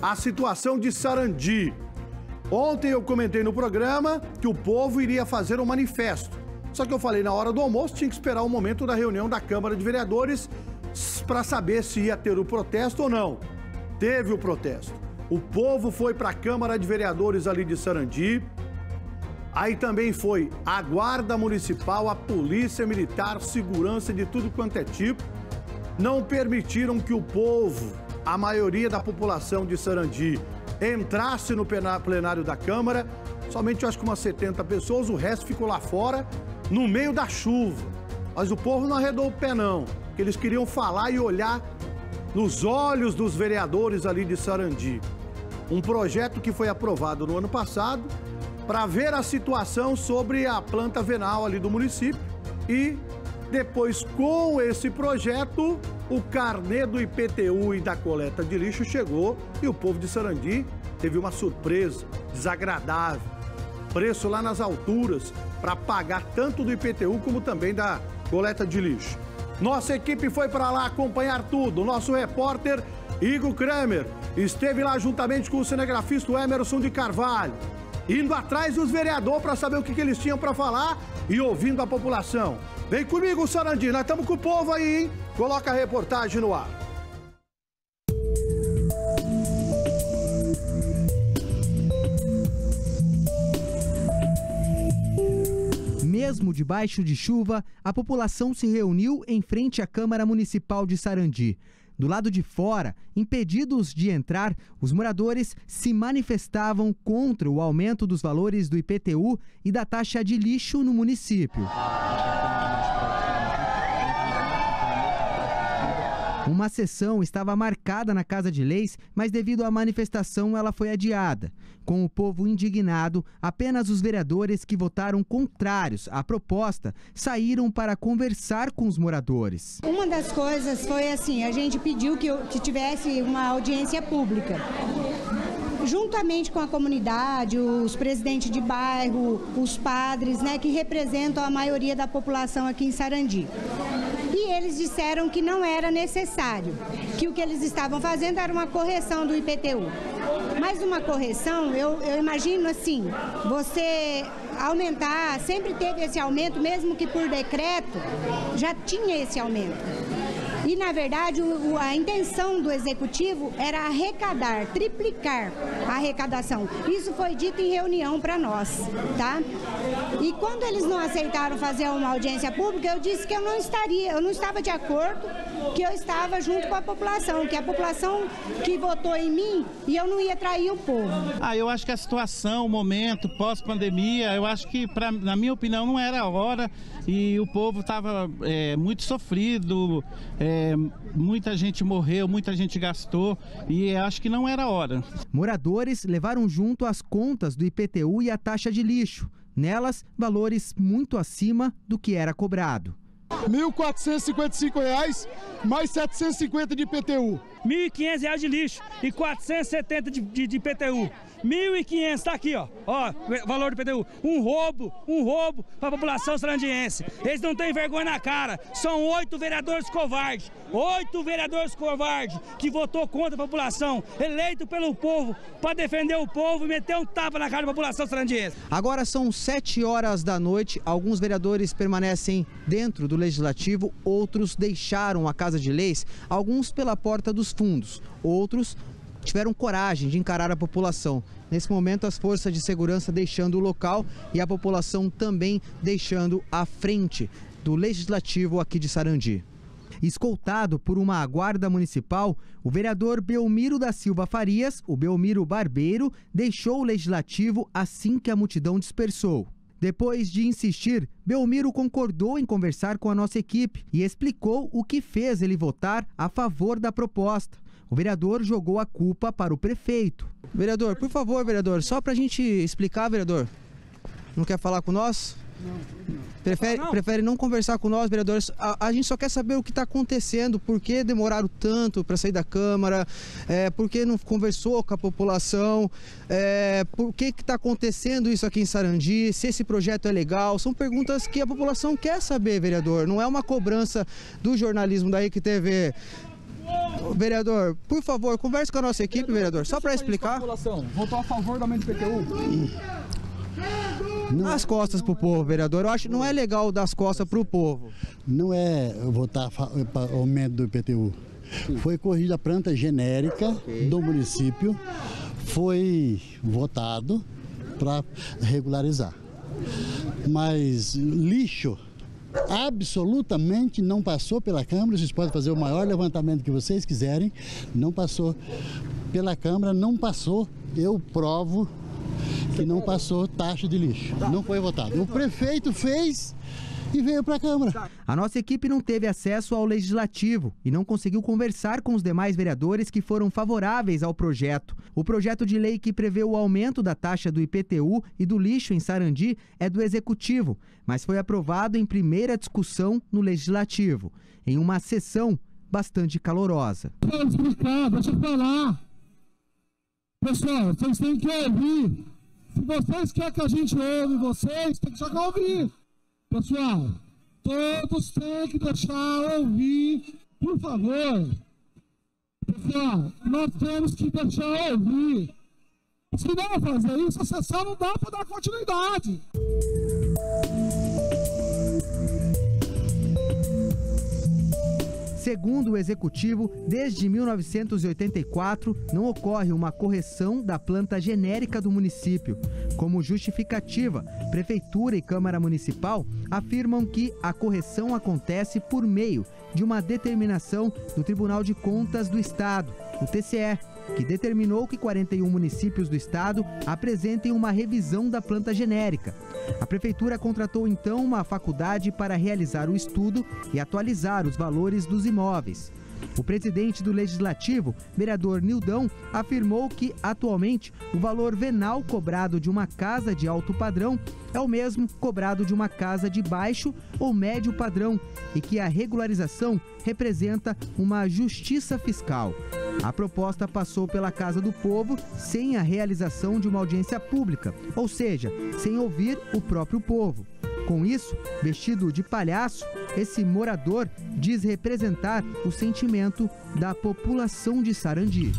a situação de Sarandi. Ontem eu comentei no programa que o povo iria fazer um manifesto. Só que eu falei na hora do almoço tinha que esperar o momento da reunião da Câmara de Vereadores para saber se ia ter o protesto ou não. Teve o protesto. O povo foi para a Câmara de Vereadores ali de Sarandi. Aí também foi a Guarda Municipal, a Polícia Militar, segurança de tudo quanto é tipo. Não permitiram que o povo, a maioria da população de Sarandi, entrasse no plenário da Câmara. Somente acho que umas 70 pessoas, o resto ficou lá fora, no meio da chuva. Mas o povo não arredou o pé, não. Eles queriam falar e olhar nos olhos dos vereadores ali de Sarandi. Um projeto que foi aprovado no ano passado para ver a situação sobre a planta venal ali do município e depois com esse projeto o carnê do IPTU e da coleta de lixo chegou e o povo de Sarandi teve uma surpresa desagradável. Preço lá nas alturas para pagar tanto do IPTU como também da coleta de lixo. Nossa equipe foi para lá acompanhar tudo. Nosso repórter Igor Kramer esteve lá juntamente com o cinegrafista Emerson de Carvalho, indo atrás dos vereadores para saber o que, que eles tinham para falar e ouvindo a população. Vem comigo, Sarandi, nós estamos com o povo aí, hein? Coloca a reportagem no ar. Mesmo debaixo de chuva, a população se reuniu em frente à Câmara Municipal de Sarandi. Do lado de fora, impedidos de entrar, os moradores se manifestavam contra o aumento dos valores do IPTU e da taxa de lixo no município. Uma sessão estava marcada na Casa de Leis, mas devido à manifestação ela foi adiada. Com o povo indignado, apenas os vereadores que votaram contrários à proposta saíram para conversar com os moradores. Uma das coisas foi assim, a gente pediu que, que tivesse uma audiência pública juntamente com a comunidade, os presidentes de bairro, os padres, né, que representam a maioria da população aqui em Sarandi e eles disseram que não era necessário, que o que eles estavam fazendo era uma correção do IPTU. Mas uma correção, eu, eu imagino assim, você aumentar, sempre teve esse aumento, mesmo que por decreto, já tinha esse aumento. E, na verdade, o, a intenção do executivo era arrecadar, triplicar a arrecadação. Isso foi dito em reunião para nós, tá? E quando eles não aceitaram fazer uma audiência pública, eu disse que eu não estaria, eu não estava de acordo, que eu estava junto com a população, que a população que votou em mim e eu não ia trair o povo. Ah, eu acho que a situação, o momento pós-pandemia, eu acho que, pra, na minha opinião, não era a hora e o povo estava é, muito sofrido. É, é, muita gente morreu, muita gente gastou e acho que não era hora. Moradores levaram junto as contas do IPTU e a taxa de lixo. Nelas, valores muito acima do que era cobrado. R$ 1.455 mais 750 de IPTU. R$ 1.500 de lixo e 470 de, de, de IPTU. 1.500, tá aqui, ó. Ó, valor do IPTU. Um roubo, um roubo para a população sarandiense. Eles não têm vergonha na cara. São oito vereadores covardes. Oito vereadores covardes que votou contra a população, eleito pelo povo, para defender o povo e meter um tapa na cara da população sarandiense. Agora são sete horas da noite. Alguns vereadores permanecem dentro do legislativo, outros deixaram a Casa de Leis, alguns pela porta dos fundos, outros tiveram coragem de encarar a população. Nesse momento, as forças de segurança deixando o local e a população também deixando a frente do legislativo aqui de Sarandi. Escoltado por uma guarda municipal, o vereador Belmiro da Silva Farias, o Belmiro Barbeiro, deixou o legislativo assim que a multidão dispersou. Depois de insistir, Belmiro concordou em conversar com a nossa equipe e explicou o que fez ele votar a favor da proposta o vereador jogou a culpa para o prefeito. Vereador, por favor, vereador, só para a gente explicar, vereador. Não quer falar com nós? Não. Prefere não. prefere não conversar com nós, vereadores. A, a gente só quer saber o que está acontecendo, por que demoraram tanto para sair da Câmara, é, por que não conversou com a população, é, por que está acontecendo isso aqui em Sarandi, se esse projeto é legal. São perguntas que a população quer saber, vereador. Não é uma cobrança do jornalismo da RIC TV Vereador, por favor, converse com a nossa equipe, vereador, só para explicar. Votou a favor do aumento do IPTU? As costas pro povo, vereador. Eu acho que não é legal dar as costas pro povo. Não é votar para aumento do IPTU. Foi corrigida a planta genérica do município, foi votado para regularizar. Mas lixo absolutamente não passou pela Câmara. Vocês podem fazer o maior levantamento que vocês quiserem. Não passou pela Câmara, não passou. Eu provo que não passou taxa de lixo. Não foi votado. O prefeito fez e veio para a Câmara. A nossa equipe não teve acesso ao legislativo e não conseguiu conversar com os demais vereadores que foram favoráveis ao projeto. O projeto de lei que prevê o aumento da taxa do IPTU e do lixo em Sarandi é do executivo, mas foi aprovado em primeira discussão no legislativo, em uma sessão bastante calorosa. Deixa eu explicar, deixa eu falar. Pessoal, vocês têm que ouvir. Se vocês querem que a gente ouve vocês, tem que jogar ouvir. Pessoal, todos têm que deixar ouvir, por favor. Pessoal, nós temos que deixar ouvir. Se não fazer isso, a sessão não dá para dar continuidade. Segundo o executivo, desde 1984 não ocorre uma correção da planta genérica do município. Como justificativa, Prefeitura e Câmara Municipal afirmam que a correção acontece por meio de uma determinação do Tribunal de Contas do Estado, o TCE, que determinou que 41 municípios do estado apresentem uma revisão da planta genérica. A prefeitura contratou então uma faculdade para realizar o estudo e atualizar os valores dos imóveis. O presidente do Legislativo, vereador Nildão, afirmou que, atualmente, o valor venal cobrado de uma casa de alto padrão é o mesmo cobrado de uma casa de baixo ou médio padrão e que a regularização representa uma justiça fiscal. A proposta passou pela Casa do Povo sem a realização de uma audiência pública, ou seja, sem ouvir o próprio povo. Com isso, vestido de palhaço, esse morador diz representar o sentimento da população de Sarandi.